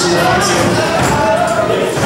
Obrigado.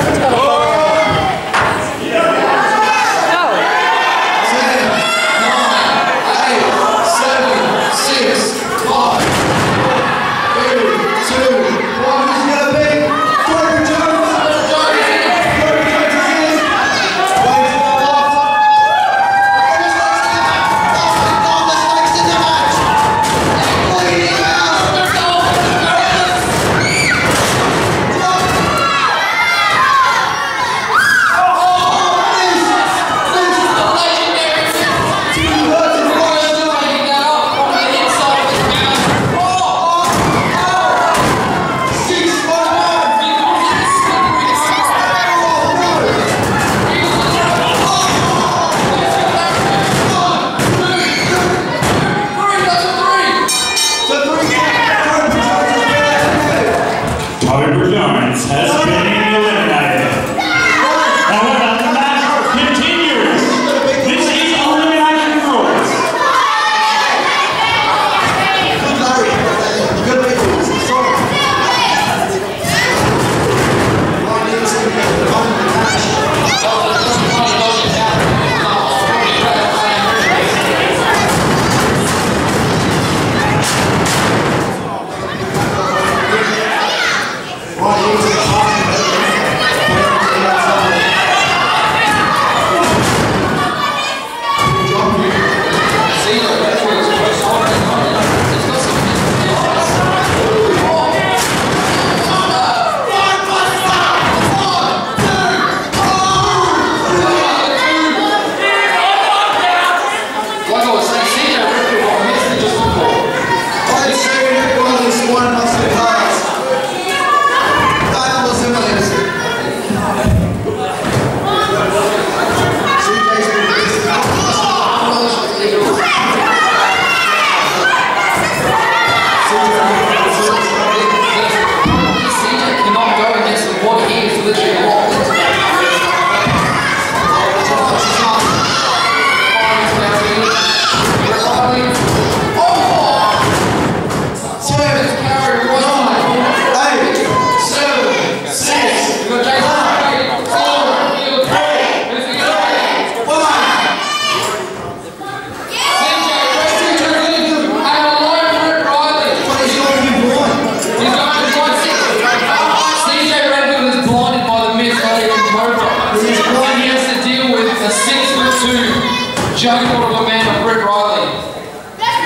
Jungle of a Man of Rick Riley.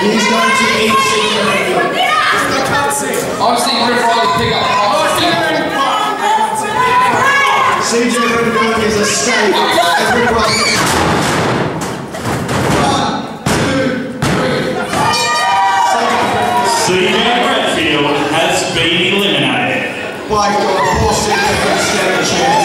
He's going to eat secret. I'm seeing Rick Riley pick up. Oh, CJ Rick is a snake. Rick Riley. By your poor significant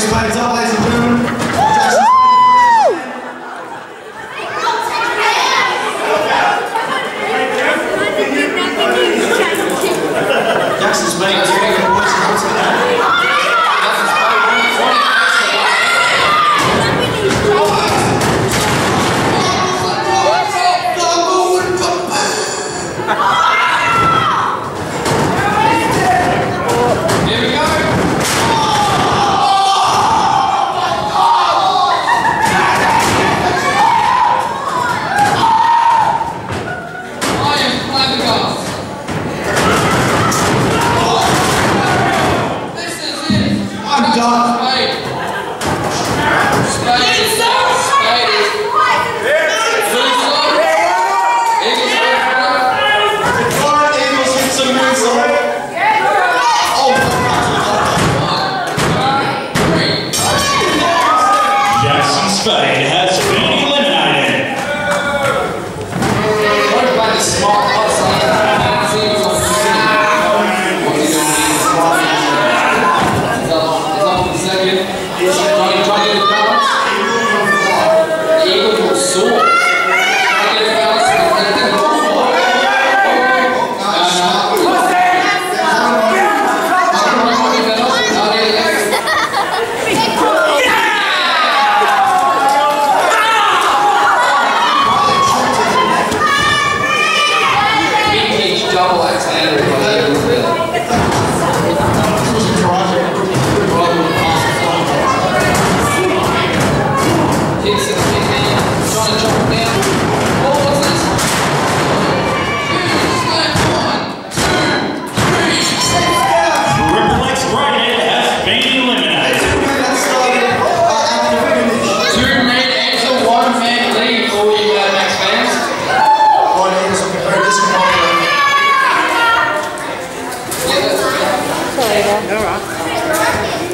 that. Team Spade has double X Henry. later. All right.